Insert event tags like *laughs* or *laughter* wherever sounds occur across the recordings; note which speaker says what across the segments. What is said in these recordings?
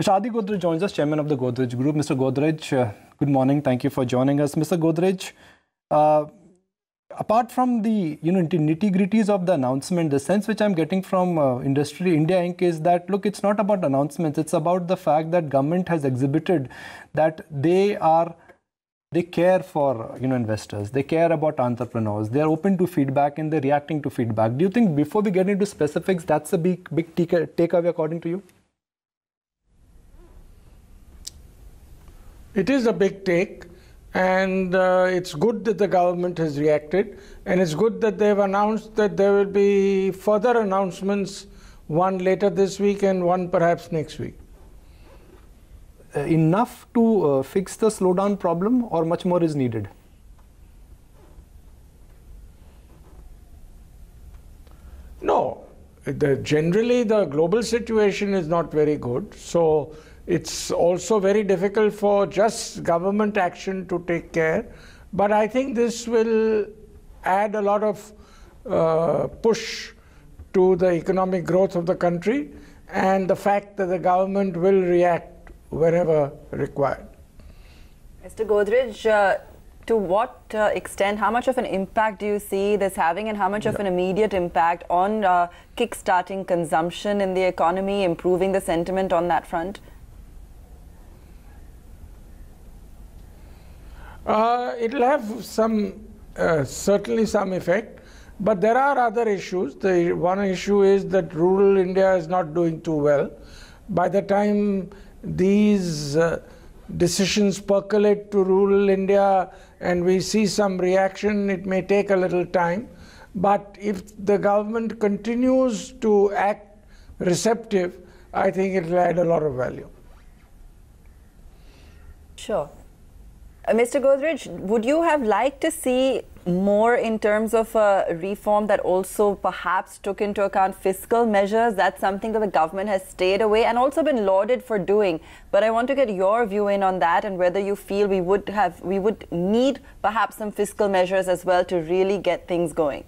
Speaker 1: Mr. Adi Godrej joins us, chairman of the Godrej Group. Mr. Godrej, uh, good morning. Thank you for joining us. Mr. Godrej, uh, apart from the you know nitty gritties of the announcement, the sense which I'm getting from uh, Industry India Inc. is that look, it's not about announcements. It's about the fact that government has exhibited that they are they care for you know investors they care about entrepreneurs they're open to feedback and they're reacting to feedback do you think before we get into specifics that's a big big takeaway according to you
Speaker 2: It is a big take, and uh, it's good that the government has reacted, and it's good that they've announced that there will be further announcements, one later this week and one perhaps next week.
Speaker 1: Uh, enough to uh, fix the slowdown problem, or much more is needed?
Speaker 2: No, the, generally the global situation is not very good. So it's also very difficult for just government action to take care. But I think this will add a lot of uh, push to the economic growth of the country and the fact that the government will react wherever required.
Speaker 3: Mr. Godrej, uh, to what uh, extent, how much of an impact do you see this having, and how much yeah. of an immediate impact on uh, kick-starting consumption in the economy, improving the sentiment on that front?
Speaker 2: Uh, it'll have some, uh, certainly some effect, but there are other issues. The one issue is that rural India is not doing too well. By the time these uh, decisions percolate to rural India and we see some reaction, it may take a little time. But if the government continues to act receptive, I think it will add a lot of value.
Speaker 3: Sure. Uh, Mr. Godrej, would you have liked to see more in terms of a reform that also perhaps took into account fiscal measures? That's something that the government has stayed away and also been lauded for doing. But I want to get your view in on that and whether you feel we would have we would need perhaps some fiscal measures as well to really get things going.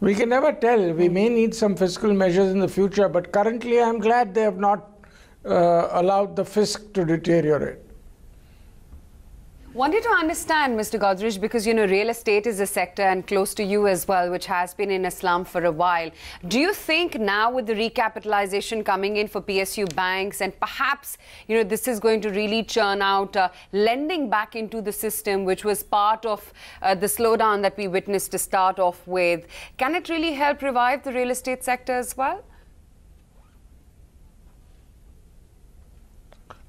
Speaker 2: We can never tell. We may need some fiscal measures in the future, but currently I'm glad they have not uh, allowed the fisc to deteriorate.
Speaker 4: Wanted to understand, Mr. Godrej, because you know real estate is a sector and close to you as well, which has been in a slump for a while. Do you think now with the recapitalization coming in for PSU banks and perhaps you know this is going to really churn out uh, lending back into the system, which was part of uh, the slowdown that we witnessed to start off with? Can it really help revive the real estate sector as well?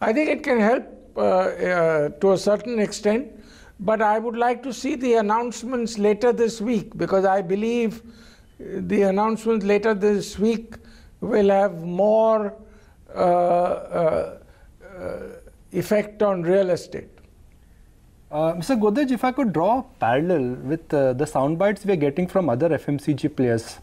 Speaker 2: I think it can help uh, uh, to a certain extent, but I would like to see the announcements later this week because I believe the announcements later this week will have more uh, uh, uh effect on real estate.
Speaker 1: Uh, Mr. Godrej, if I could draw a parallel with the sound bites we are getting from other FMCG players,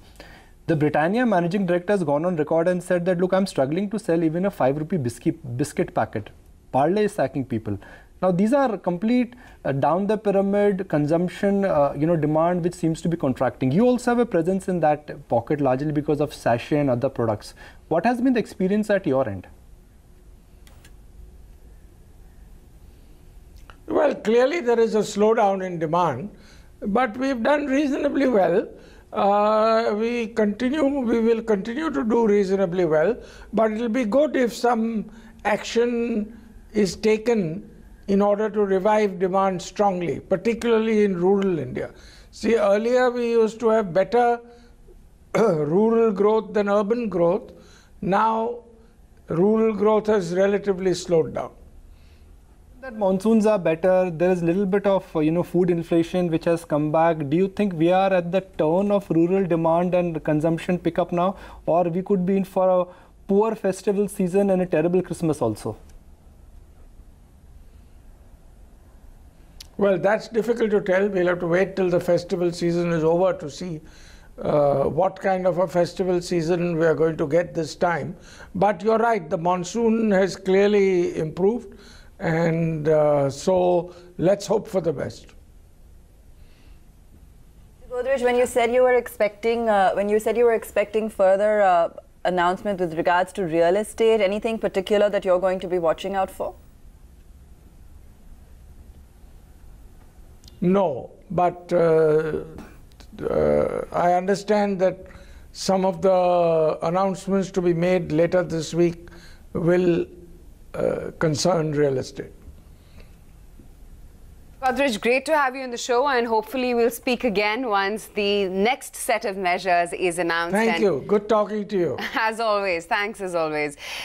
Speaker 1: the Britannia managing director has gone on record and said that, look, I'm struggling to sell even a 5 rupee biscuit, biscuit packet. Parle is sacking people. Now, these are complete uh, down the pyramid consumption, uh, you know, demand which seems to be contracting. You also have a presence in that pocket largely because of sachet and other products. What has been the experience at your end?
Speaker 2: Well, clearly there is a slowdown in demand, but we've done reasonably well uh, we continue, we will continue to do reasonably well, but it will be good if some action is taken in order to revive demand strongly, particularly in rural India. See, earlier we used to have better *clears throat* rural growth than urban growth. Now, rural growth has relatively slowed down
Speaker 1: that monsoons are better there is a little bit of you know food inflation which has come back. Do you think we are at the turn of rural demand and consumption pickup now? Or we could be in for a poor festival season and a terrible christmas also?
Speaker 2: Well that's difficult to tell. We'll have to wait till the festival season is over to see uh, what kind of a festival season we are going to get this time. But you're right the monsoon has clearly improved and uh, so let's hope for the best.
Speaker 3: Godrej, when you said you were expecting, uh, when you said you were expecting further uh, announcement with regards to real estate, anything particular that you're going to be watching out for?
Speaker 2: No, but uh, uh, I understand that some of the announcements to be made later this week will uh, concern real estate.
Speaker 4: Godrej, great to have you on the show, and hopefully we'll speak again once the next set of measures is announced.
Speaker 2: Thank you. Good talking to you. *laughs*
Speaker 4: As always, thanks as always.